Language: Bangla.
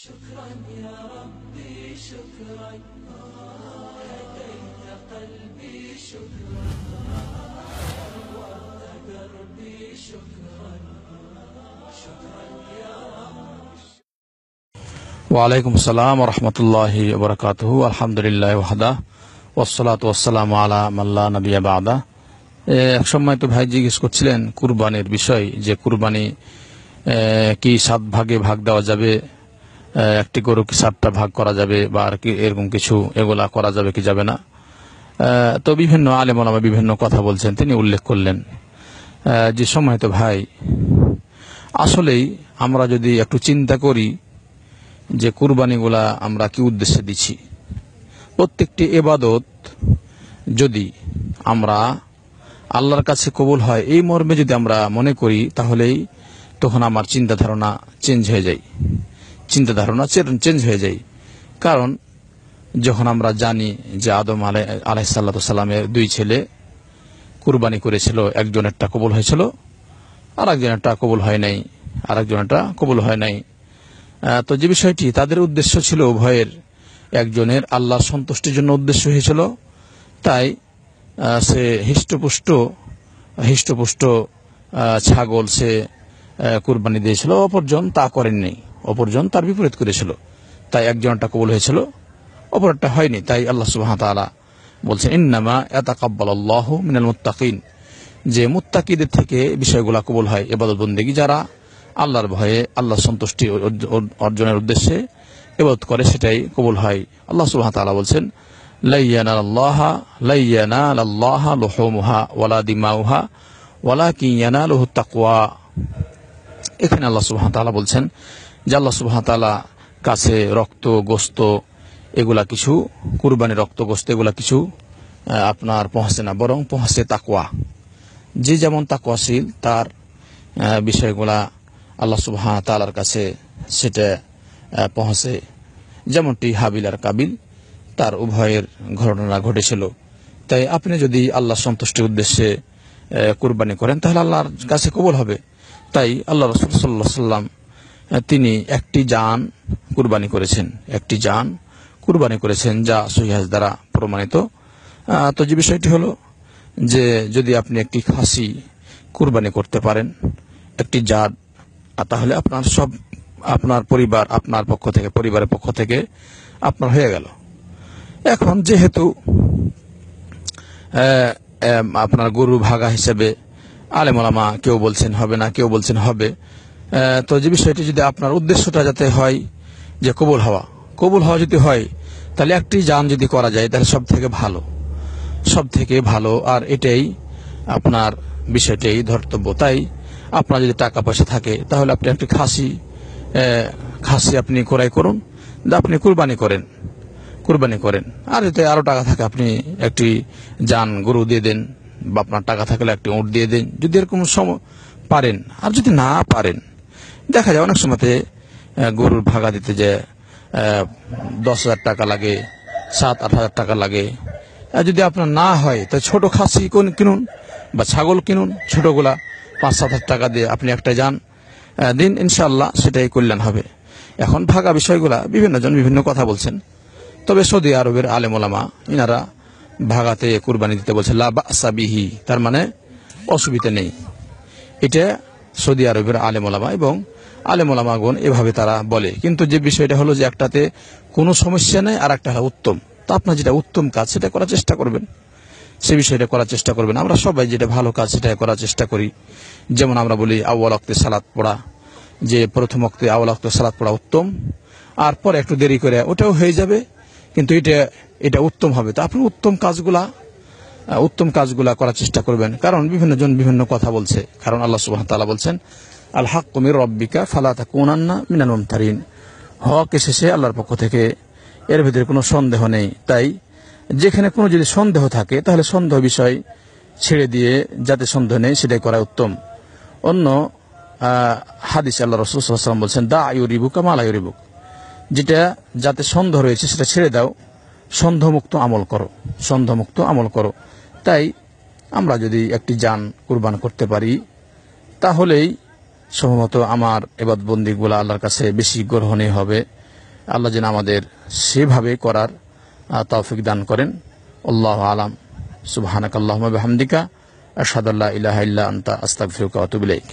شكرا يا ربي شكرا هديت قلبي شكرا نورت دربي شكرا شكرا يا رب ওয়ালাইকুম আসসালাম রহমতুল্লাহ বরকাত আলহামদুলিল্লাহ ওয়াহদা ওসলাত ওসালাম আলা মাল্লা নবিয়া বাদা এ, এক সময় তো ভাই জিজ্ঞেস করছিলেন কুরবানির বিষয় যে কুরবানি এ, কি সাত ভাগে ভাগ দেওয়া যাবে এ, একটি গরু কি সাতটা ভাগ করা যাবে বা আর কি এরকম কিছু এগুলা করা যাবে কি যাবে না? তো বিভিন্ন আলেমলামা বিভিন্ন কথা বলছেন, তিনি উল্লেখ করলেন। যে সময় তো ভাই, আসলেই আমরা যদি একটু চিন্তা করি যে কুরবানিগুলা আমরা কি উদ্দেশ্যে দিচ্ছি, প্রত্যেকটি এবাদত যদি আমরা আল্লাহর কাছে কবুল হয়, এই মর্মে যদি আমরা মনে করি, তাহলেই তখন আমার চিন্তা ধারণা চেঞ্জ হয়ে যায়। চিন্তা ধারণা চেঞ্জ হয়ে যায়। কারণ, যখন আমরা জানি যে আদম আলাই আলাইসাল্লা সাল্লামের দুই ছেলে কুরবানি করেছিল, একজনেরটা কবুল হয়েছিল আর একজনেরটা কবুল হয় নাই আর একজনেরটা কবুল হয় নাই। তো যে বিষয়টি তাদের উদ্দেশ্য ছিল উভয়ের, একজনের আল্লাহ সন্তুষ্টির জন্য উদ্দেশ্য হয়েছিল, তাই সে হৃষ্টপুষ্ট হৃষ্টপুষ্ট ছাগল সে কুরবানি দিয়েছিল, অপরজন তা করেননি। অপরজন তার বিপরীত করেছিল। তাই একজনটা কবুল হয়েছিল, অপরটা হয়নি। তাই আল্লাহ সুবাহ বলছেন, ইন্নামা এতাকাব্বাল আল্লাহ মিনাল মুত্তাকিন। যে মুত্তাকিদের থেকে বিষয়গুলা কবুল হয় এবাদত বন্দেগী যারা, আল্লাহর ভয়ে আল্লাহ সন্তুষ্টি অর্জ- অর্জ- অর্জনের উদ্দেশ্যে এবাদত করে সেটাই কবুল হয়। আল্লাহ সুবাহ বলছেন লাইয়ানাল আল্লাহ লাইয়ানাল আল্লাহ লুহুমুহা ওয়ালা দিমাউহা, ওয়ালাকিন ইয়ানালুহু তাকওয়া এখানে আল্লাহ সুবাহ বলছেন যে আল্লাহ সুবাহ তাআলা কাছে রক্ত, গোস্ত, এগুলা কিছু কুরবানি রক্ত, গোস্ত, এগুলা কিছু আপনার পৌঁছে না, বরং পৌঁছে তাকওয়া। যে যেমন তাকওয়াশীল, তার বিষয়গুলা আল্লাহ সুবাহ তাআলার কাছে সেটা পৌঁছে যেমনটি হাবিল আর কাবিল, তার উভয়ের ঘটনা ঘটেছিল। তাই আপনি যদি আল্লাহ সন্তুষ্টির উদ্দেশ্যে কুরবানি করেন, তাহলে আল্লাহর কাছে কবল হবে। তাই আল্লাহ রসুল সাল্লাহ সাল্লাম তিনি একটি যান কুরবানি করেছেন, একটি যান কুরবানি করেছেন যা সহিহাজ দ্বারা প্রমাণিত। তো যে বিষয়টি হলো যে যদি আপনি একটি খাসি কুরবানি করতে পারেন, একটি জাত তাহলে আপনার সব, আপনার পরিবার, আপনার পক্ষ থেকে, পরিবারের পক্ষ থেকে আপনার হয়ে গেল। এখন যেহেতু আপনার গরু ভাগা হিসেবে আলেমলামা কেউ বলছেন হবে না, কেউ বলছেন হবে তো যে বিষয়টি যদি আপনার উদ্দেশ্যটা যাতে হয় যে কবুল হওয়া কবুল হওয়া যদি হয়, তাহলে একটি যান যদি করা যায়, তাহলে সব থেকে ভালো। সব থেকে ভালো, আর এটাই আপনার বিষয়টাই ধর্তব্য। তাই আপনার যদি টাকা পয়সা থাকে, তাহলে আপনি একটি খাসি খাসি আপনি ক্রয় করুন আপনি কুরবানি করেন কুরবানি করেন। আর যদি আরও টাকা থাকে, আপনি একটি যান, গরু দিয়ে দেন, বা আপনার টাকা থাকলে একটি উঁট দিয়ে দেন, যদি এরকম সম, পারেন। আর যদি না পারেন দেখা যায় অনেক সময়তে গরুর ভাগা দিতে যে দশ হাজার টাকা লাগে, সাত, আট হাজার টাকা লাগে। যদি আপনার না হয়, তো ছোট খাসি কোন- কিনুন বা ছাগল কিনুন, ছোটগুলা পাঁচ, সাত হাজার টাকা দিয়ে আপনি একটা যান। দিন ইনশাল্লাহ সেটাই কল্যাণ হবে। এখন ভাগা বিষয়গুলা বিভিন্ন জন বিভিন্ন কথা বলছেন। তবে সৌদি আরবের আলেমোলামা ইনারা ভাগাতে কুরবানি দিতে বলছে, লা বাসা বিহি, তার মানে অসুবিধা নেই। এটা সৌদি আরবের আলেমোলামা এবং আলেমোলামাগণ এভাবে তারা বলে। কিন্তু যে বিষয়টা হলো যে একটাতে কোনো সমস্যা নেই আর একটা হলো উত্তম। তো আপনার যেটা উত্তম কাজ, সেটা করার চেষ্টা করবেন। সে বিষয়টা করার চেষ্টা করবেন। আমরা সবাই যেটা ভালো কাজ সেটা করার চেষ্টা করি। যেমন আমরা বলি আউ্বাল অক্তে সালাত পড়া, যে প্রথম অক্তে আউ্বাল অক্তে সালাত পড়া উত্তম। আর পরে একটু দেরি করে ওটাও হয়ে যাবে, কিন্তু এটা এটা উত্তম হবে। তো আপনি উত্তম কাজগুলা উত্তম কাজগুলা করার চেষ্টা করবেন। কারণ বিভিন্ন জন বিভিন্ন কথা বলছে। কারণ আল্লাহ সুবাহ তাআলা বলছেন, আল হাক কুমির রব্বিকা ফালা তাকুনান্না মিনাল মুমতারিন। হক এসেছে আল্লাহর পক্ষ থেকে। এর ভিতরে কোনো সন্দেহ নেই। তাই যেখানে কোনো যদি সন্দেহ থাকে, তাহলে সন্দেহ বিষয় ছেড়ে দিয়ে যাতে সন্দেহ নেই, সেটাই করা উত্তম। অন্য হাদিস আল্লাহ রসুল সাল্লাম বলছেন, দা আয়ুরিবুক মাল আয়ুরিবুক যেটা যাতে সন্দেহ রয়েছে, সেটা ছেড়ে দাও। সন্দেহমুক্ত আমল করো। সন্দেহমুক্ত আমল করো। তাই আমরা যদি একটি যান কুরবান করতে পারি, তাহলেই সম্ভবত আমার এবাদ বন্দীগুলো আল্লাহর কাছে বেশি গ্রহণীয় হবে। আল্লাহ যেন আমাদের সেভাবে করার তৌফিক দান করেন। আল্লাহ আলম। সুবহানাক আল্লাহ ইল্লা আনতা। আস্তাগফিরুকা ওয়া আতুবু ইলাইক।